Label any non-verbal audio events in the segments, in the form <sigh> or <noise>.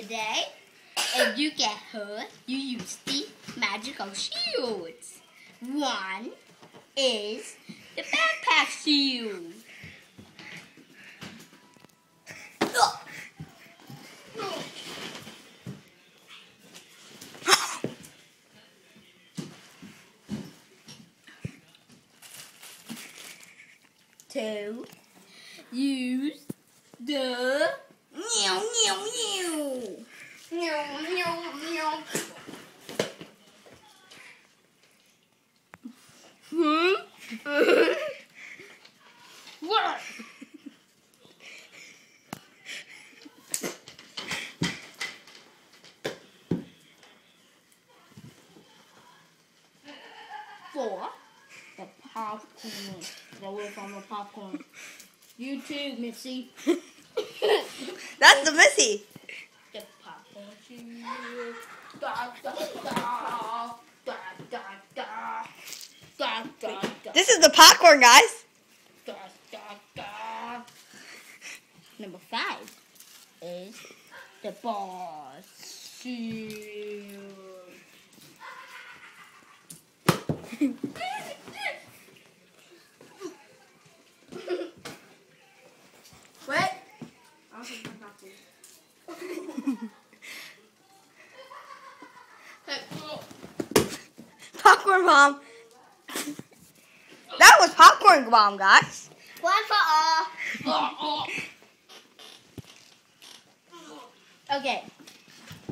today. If you get hurt, you use the magical shields. One is the backpack shield. <laughs> Two, use the meow meow meow. Meow meow meow. Hmm? what? Four, the popcorn. That was from the popcorn. You too, Missy. <laughs> That's the Missy. This is the popcorn, guys. Number five is the boss shield. What? <laughs> Popcorn bomb. <laughs> That was popcorn bomb, guys. One for all. Okay.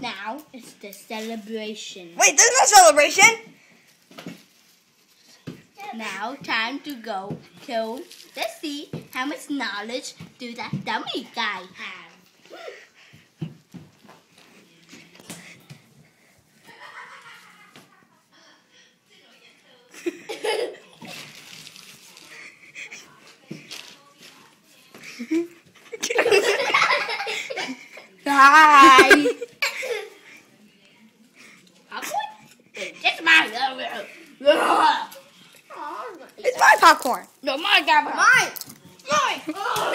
Now it's the celebration. Wait, there's no celebration. Now time to go to let's see how much knowledge do that dummy guy have. <laughs> Hi. It's mine. It's my popcorn. No, my guy. Mine! Mine. Good